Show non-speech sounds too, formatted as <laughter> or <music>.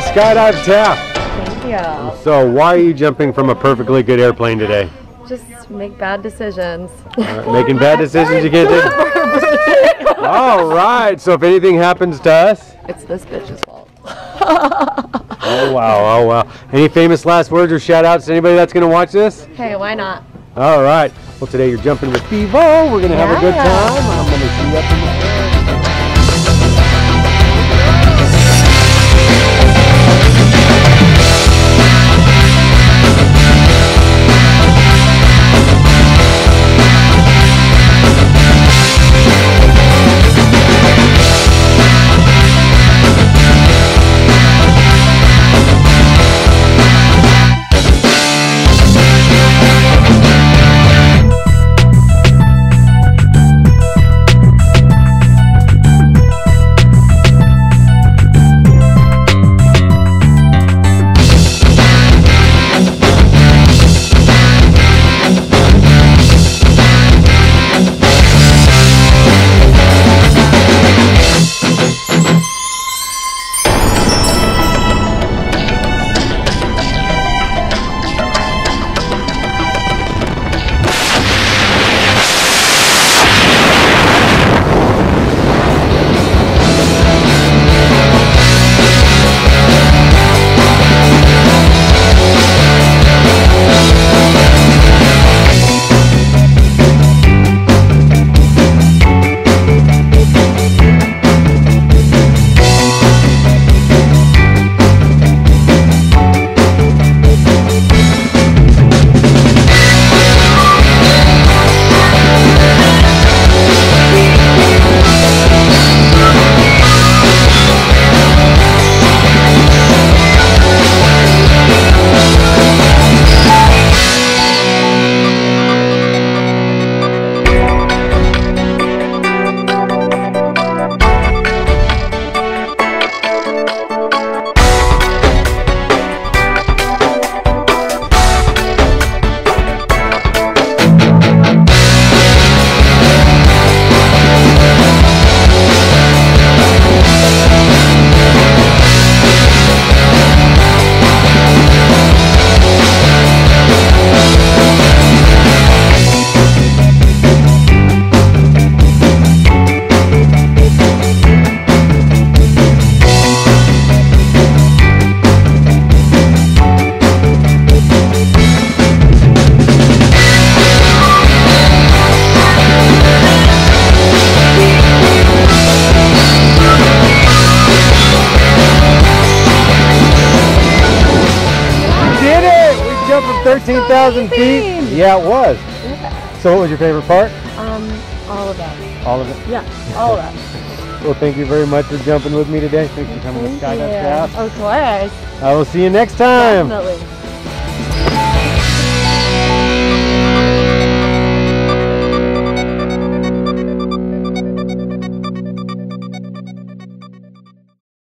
Skydive Taft. Thank you. So, why are you jumping from a perfectly good airplane today? Just make bad decisions. Making bad decisions you can't take. All right. So, if anything happens to us, It's this bitch's fault. <laughs> oh wow, oh wow. Any famous last words or shout outs to anybody that's going to watch this? Hey, why not? All right. Well, today you're jumping with Bevo. We're going to have a good time. I'm going to see you up in the air. Jumped from 13,000 feet. Yeah, it was. So, what was your favorite part? Um, all of them. All of it. Yeah, all of them. Well, thank you very much for jumping with me today. Thanks for coming to Skydive. Taft. Of course. I will see you next time. Definitely.